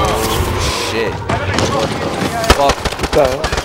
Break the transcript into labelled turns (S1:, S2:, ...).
S1: Oh shit. Fuck.